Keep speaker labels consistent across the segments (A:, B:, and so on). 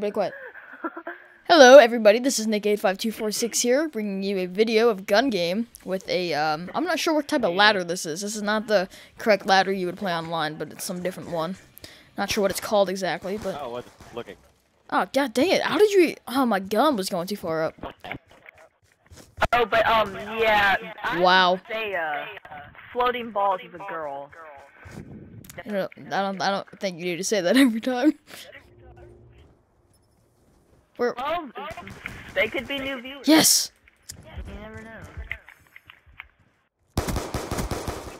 A: Be quiet. Hello, everybody. This is Nick85246 here, bringing you a video of gun game with a, um, I'm not sure what type of ladder this is. This is not the correct ladder you would play online, but it's some different one. Not sure what it's called exactly, but,
B: Oh, what's looking?
A: oh, god dang it. How did you, oh, my gun was going too far up.
C: Oh, but um, yeah. I
A: Wow.
C: would Say uh, floating balls is a girl.
A: I don't, I don't, I don't think you need to say that every time.
C: Well, they could be new viewers.
A: yes!
C: You never know.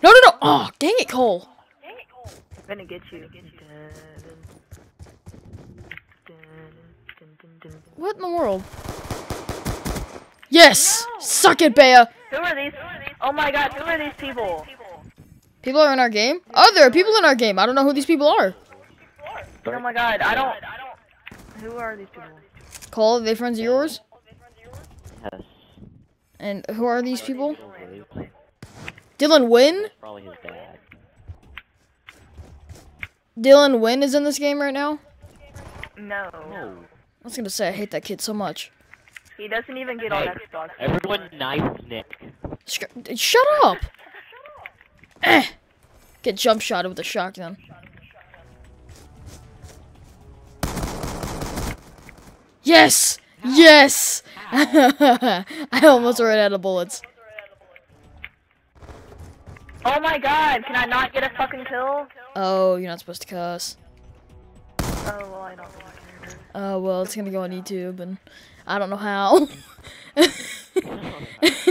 A: No, no, no! Oh, dang it, Cole!
C: I'm gonna get you.
A: What in the world? Yes! Suck it, Bea!
C: Who are these? Oh my God! Who are these people?
A: People are in our game? Oh, there are people in our game. I don't know who these people are.
C: Oh my God! I don't. Who are these people?
A: Cole, are they friends of yours?
B: Yes.
A: And who are these people? Dylan Wynn?
B: probably his dad.
A: Dylan Wynn is in this game right now?
C: No.
B: No.
A: I was gonna say, I hate that kid so much.
C: He doesn't even get on
B: Hey,
C: Xbox.
B: Everyone knife Nick.
A: Sh- shut up! Eh. Get jump shotted with a shotgun. Yes! Yes! I almost ran out of bullets.
C: Oh my God! Can I not get a fucking kill?
A: Oh, you're not supposed to cuss.
C: Oh well, I don't.
A: Oh, well, it's gonna go on YouTube, and I don't know how.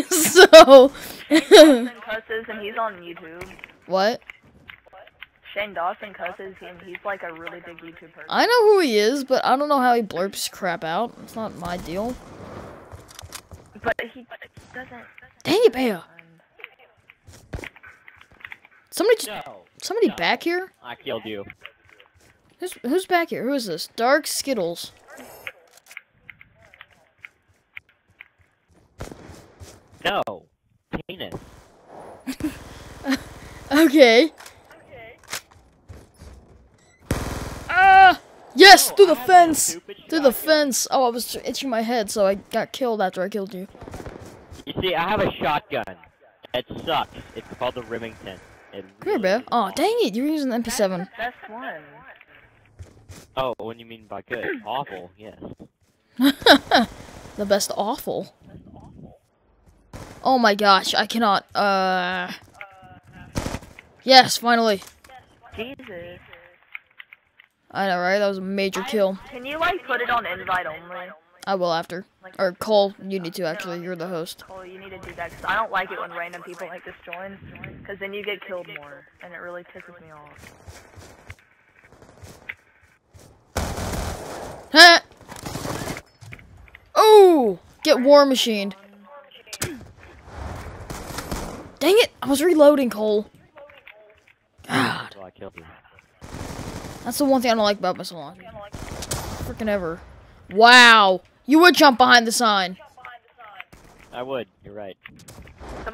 A: so.
C: Cusses and he's on YouTube.
A: what?
C: Shane Dawson cusses and he's like a really big YouTube person.
A: I know who he is, but I don't know how he blurps crap out. It's not my deal.
C: But he doesn't.
A: Dang it, Bea! Somebody, j-
B: No.
A: somebody back here?
B: I killed you.
A: Who's who's back here? Who is this? Dark Skittles.
B: No. Penis.
A: Okay. Yes, through the fence.
B: stupid
A: Through the fence. Oh, I was itching my head, so I got killed after I killed you.
B: You see, I have a shotgun. It sucks. It's called the Remington. It
A: Come here,
B: really
A: Bea. Oh, dang it! You're using the MP7.
C: That's the best one.
B: Oh, what do you mean by good? Awful, yes.
A: the best awful. Oh my gosh, I cannot. Uh. Yes, finally.
C: Jesus.
A: I know, right? That was a major kill.
C: Can you like put it on invite only?
A: I will after. Or Cole, you need to actually. You're the host.
C: Cole, you need to do that, because I don't like it when random people like this join, because then you get killed more, and it really pisses me off.
A: Huh? Oh! Get war machined. Dang it! I was reloading, Cole. God,
B: I killed you.
A: That's the one thing I don't like about Missile Launcher. Freaking ever. Wow! You would jump behind the sign.
B: I would. You're right.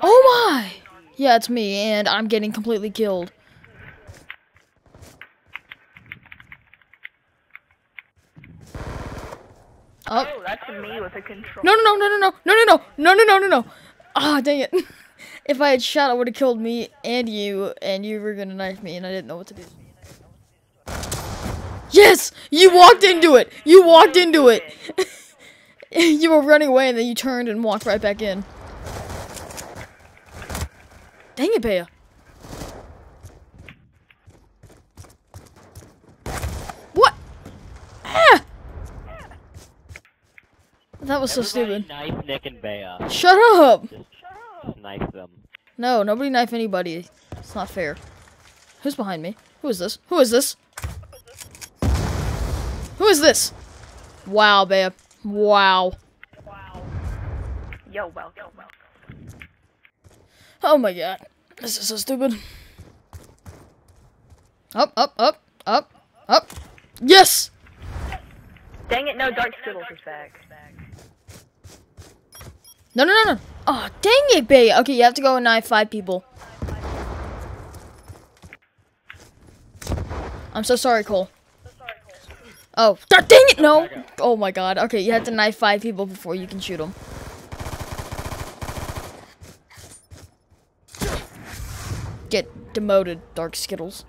A: Oh my! Yeah, it's me, and I'm getting completely killed. Up.
C: Oh, that's me with a control.
A: No, no, no, no, no, no, no, no, no, no, no, no, no. Ah, dang it. If I had shot, it would have killed me and you, and you were gonna knife me, and I didn't know what to do. Yes! You walked into it! You walked into it! you were running away, and then you turned and walked right back in. Dang it, Bea. What? Ah! That was so
B: Everybody
A: stupid.
B: Knife Nick and Bea.
A: Shut up!
B: Just, just knife them.
A: No, nobody knife anybody. It's not fair. Who's behind me? Who is this? Who is this? Is this? Wow, babe. Wow.
C: Yo, welcome.
A: Oh my god. This is so stupid. Up, up, up, up, up. Yes!
C: Dang it, no, Dark Skittles is back.
A: No, no, no, no. Oh, dang it, babe. Okay, you have to go and knife five people. I'm so sorry, Cole. Oh, God, dang it! No. Oh my God. Okay, you have to knife five people before you can shoot them. Get demoted, Dark Skittles.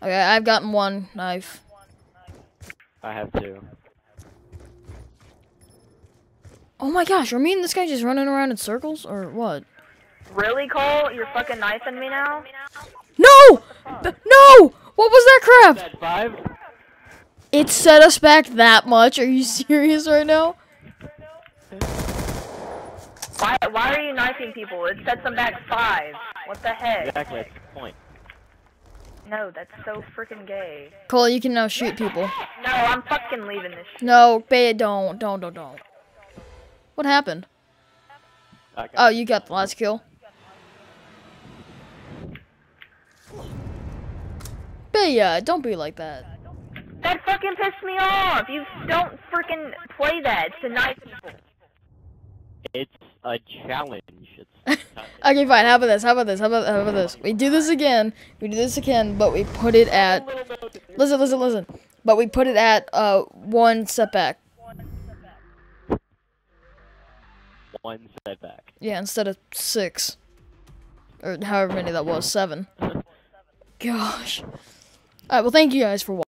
A: Okay, I've gotten one knife.
B: I have two.
A: Oh my gosh, are me and this guy just running around in circles or what?
C: Really, Cole? You're fucking knifing me now?
A: No! No! What was that crap?
B: Dead five.
A: It set us back that much. Are you serious right now?
C: Why, why are you knifing people? It sets them back five. What the heck?
B: Exactly. That's the point.
C: No, that's so freaking gay.
A: Cole, you can now shoot people.
C: No, I'm fucking leaving this shit.
A: No, babe, don't, don't, don't, don't. What happened? Oh, you got the last kill. Bae, yeah, don't be like that.
C: That fucking pissed me off. You don't freaking play that to knife people.
B: It's a challenge. It's
A: Okay, fine. How about this? How about this? How about how about this? We do this again. We do this again, but we put it at. Listen, listen, listen. But we put it at uh one setback.
B: one setback.
A: Yeah, instead of six, or however many that was, seven. Gosh. All right. Well, thank you guys for watching.